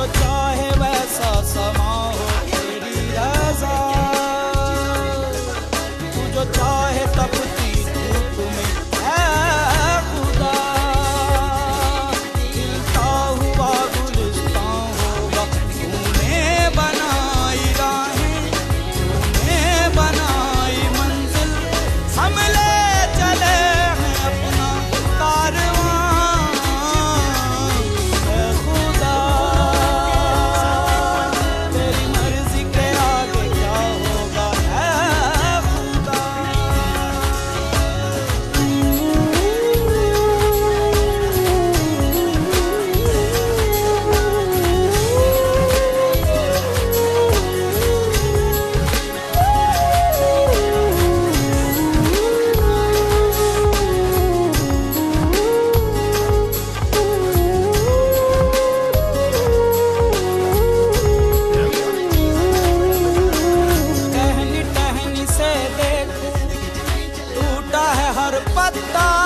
your time. padre.